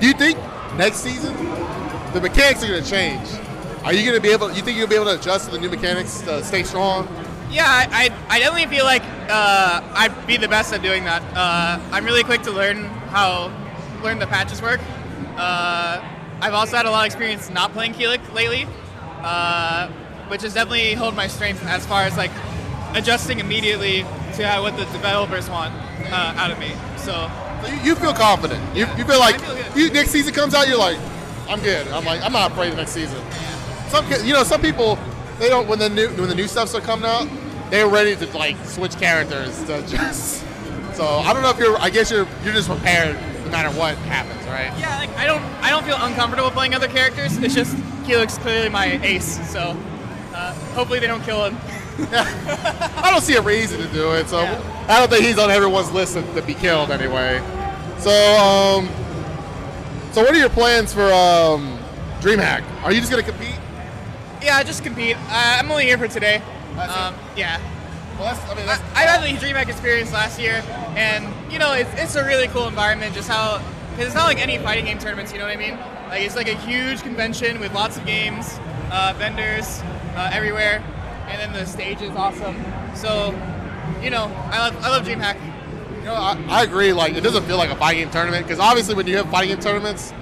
Do you think next season the mechanics are going to change? Are you going to be able? You think you'll be able to adjust to the new mechanics to stay strong? Yeah, I, I, definitely feel like uh, I'd be the best at doing that. Uh, I'm really quick to learn how learn the patches work. Uh, I've also had a lot of experience not playing Kilik lately, uh, which has definitely held my strength as far as like adjusting immediately to what the developers want uh, out of me. So So you, you feel confident. You, you feel like feel you, next season comes out, you're like, I'm good. I'm like, I'm not afraid of next season. Some, you know, some people they don't when the new when the new stuff starts coming out, they're ready to like switch characters to just. So I don't know if you're. I guess you're you're just prepared no matter what happens, right? yeah, like I don't I don't feel uncomfortable playing other characters. It's just Kilik's clearly my ace, so uh, hopefully they don't kill him. I don't see a reason to do it. So Yeah. I don't think he's on everyone's list to, to be killed anyway. So um, so what are your plans for um, DreamHack? Are you just gonna compete? Yeah, just compete. Uh, I'm only here for today. Um, yeah. Well, that's, I mean, I had the DreamHack experience last year, and you know, it's, it's a really cool environment. Just how, because it's not like any fighting game tournaments. You know what I mean? Like it's like a huge convention with lots of games, uh, vendors uh, everywhere, and then the stage is awesome. So, you know, I love I love DreamHack. You know, I, I agree. Like, it doesn't feel like a fighting game tournament because obviously, when you have fighting game tournaments,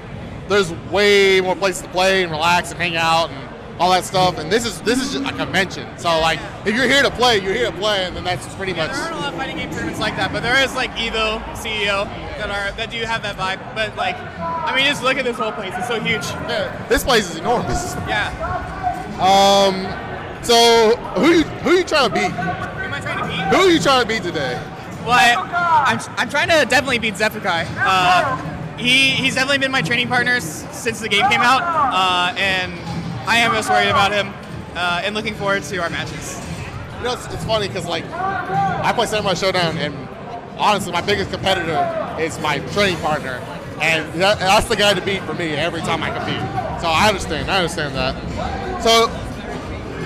there's way more places to play and relax and hang out and all that stuff. And this is this is just a convention. So, like, if you're here to play, you're here to play, and then that's pretty Yeah, much. there aren't a lot of fighting game tournaments like that, but there is like Evo, CEO that are that do have that vibe. But like, I mean, just look at this whole place; it's so huge. Yeah, this place is enormous. Yeah. Um, so who you who you trying to beat? Who am I trying to beat? Who are you trying to beat today? Well, I, I'm, I'm trying to definitely beat Zephykai. Uh, he, he's definitely been my training partner since the game came out, uh, and I am just worried about him uh, and looking forward to our matches. You know, it's, it's funny because like I play Samurai Shodown, and honestly, my biggest competitor is my training partner, and that, that's the guy to beat for me every time I compete. So I understand. I understand that. So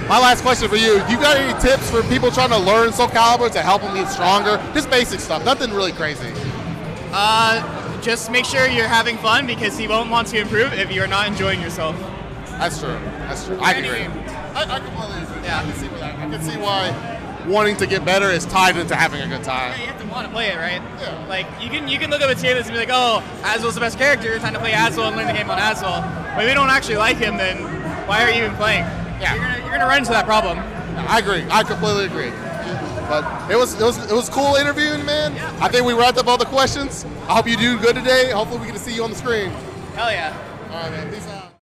my last question for you: do You got any tips for people trying to learn Soul Calibur to help them get stronger? Just basic stuff, nothing really crazy. Uh, just make sure you're having fun because he won't want to improve if you're not enjoying yourself. That's true. That's true. I agree. I, I completely agree. Yeah. I can see that. I can see why wanting to get better is tied into having a good time. Yeah, you have to want to play it, right? Yeah. Like you can you can look up a tier list and be like, oh, Azwel's the best character. Time to play Azwel and learn the game on Azwel. But if you don't actually like him, then why are you even playing? Yeah. You're gonna, you're gonna run into that problem. I agree. I completely agree. But it was it was it was cool interviewing, man. Yeah. I think we wrapped up all the questions. I hope you do good today. Hopefully we get to see you on the screen. Hell yeah. All right, man. Peace out.